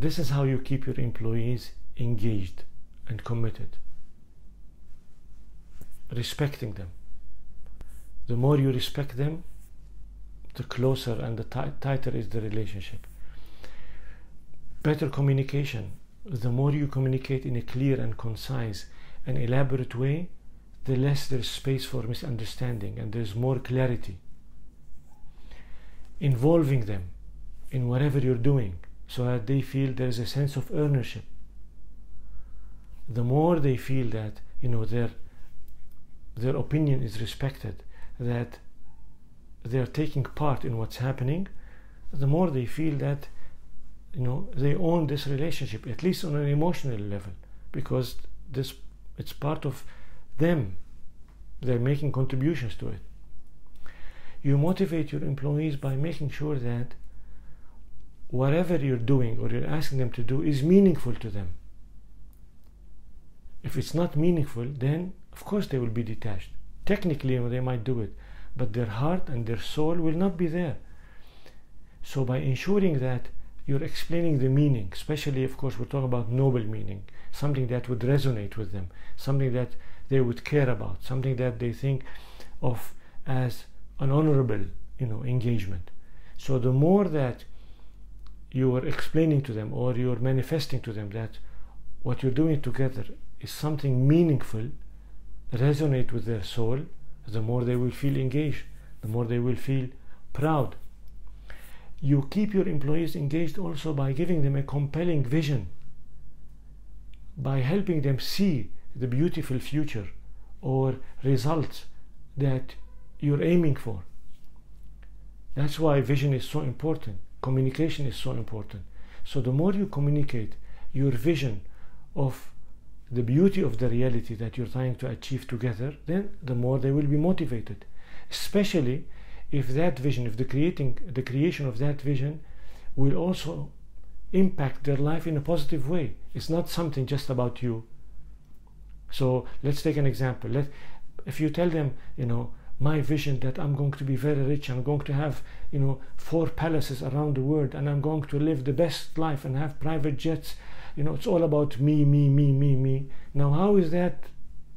this is how you keep your employees engaged and committed. Respecting them. The more you respect them, the closer and the tighter is the relationship. Better communication. The more you communicate in a clear and concise and elaborate way, the less there's space for misunderstanding and there's more clarity. Involving them in whatever you're doing so that they feel there's a sense of ownership. The more they feel that you know their their opinion is respected, that they're taking part in what's happening, the more they feel that you know they own this relationship at least on an emotional level because this it's part of them they're making contributions to it you motivate your employees by making sure that whatever you're doing or you're asking them to do is meaningful to them. If it's not meaningful then of course they will be detached. Technically they might do it but their heart and their soul will not be there. So by ensuring that you're explaining the meaning, especially, of course, we're talking about noble meaning, something that would resonate with them, something that they would care about, something that they think of as an honorable, you know, engagement. So the more that you are explaining to them or you're manifesting to them that what you're doing together is something meaningful, resonate with their soul, the more they will feel engaged, the more they will feel proud you keep your employees engaged also by giving them a compelling vision, by helping them see the beautiful future or results that you're aiming for. That's why vision is so important. Communication is so important. So the more you communicate your vision of the beauty of the reality that you're trying to achieve together, then the more they will be motivated. Especially if that vision, if the creating the creation of that vision will also impact their life in a positive way. It's not something just about you. So let's take an example. Let if you tell them, you know, my vision that I'm going to be very rich, I'm going to have, you know, four palaces around the world, and I'm going to live the best life and have private jets. You know, it's all about me, me, me, me, me. Now, how is that?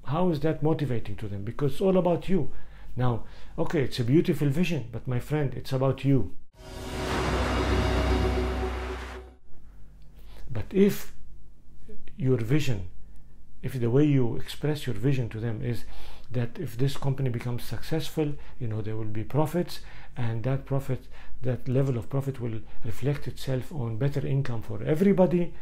How is that motivating to them? Because it's all about you. Now, okay, it's a beautiful vision, but my friend, it's about you. But if your vision, if the way you express your vision to them is that if this company becomes successful, you know, there will be profits, and that profit, that level of profit will reflect itself on better income for everybody,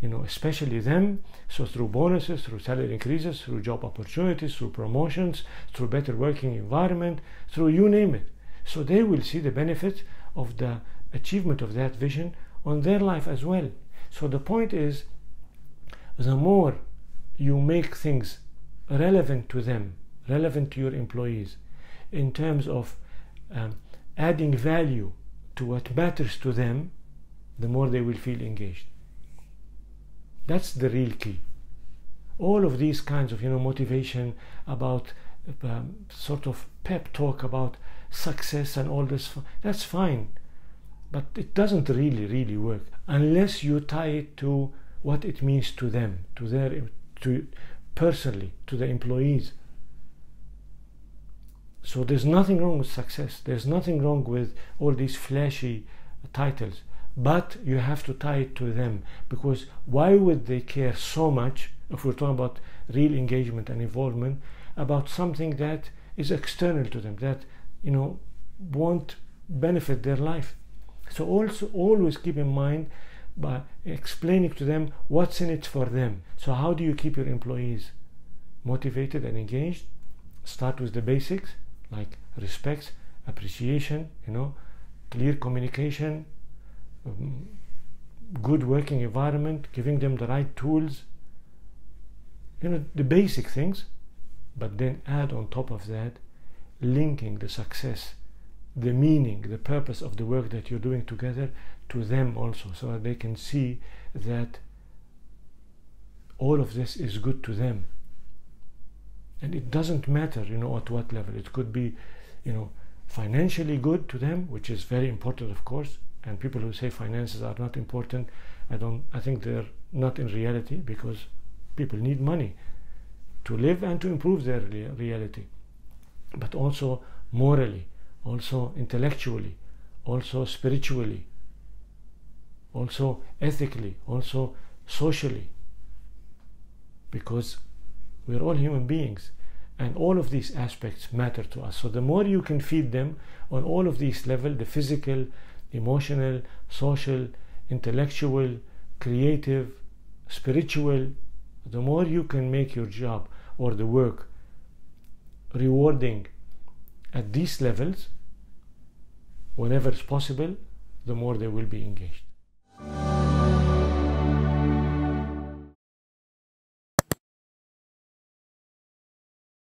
you know, especially them. So through bonuses, through salary increases, through job opportunities, through promotions, through better working environment, through you name it. So they will see the benefit of the achievement of that vision on their life as well. So the point is, the more you make things relevant to them, relevant to your employees, in terms of um, adding value to what matters to them, the more they will feel engaged. That's the real key. All of these kinds of you know motivation about um, sort of pep talk about success and all this that's fine, but it doesn't really really work unless you tie it to what it means to them, to their to personally to the employees. So there's nothing wrong with success. There's nothing wrong with all these flashy titles but you have to tie it to them because why would they care so much if we're talking about real engagement and involvement about something that is external to them that you know won't benefit their life? So also always keep in mind by explaining to them what's in it for them. So how do you keep your employees motivated and engaged? Start with the basics like respect appreciation you know clear communication um, good working environment, giving them the right tools, you know, the basic things, but then add on top of that, linking the success, the meaning, the purpose of the work that you're doing together to them also, so that they can see that all of this is good to them. And it doesn't matter, you know, at what level. It could be, you know, financially good to them, which is very important, of course, and people who say finances are not important i don't i think they're not in reality because people need money to live and to improve their reality. But also morally also intellectually also spiritually also ethically also socially. Because we're all human beings and all of these aspects matter to us. So the more you can feed them on all of these levels the physical emotional social intellectual creative spiritual the more you can make your job or the work rewarding at these levels whenever it's possible the more they will be engaged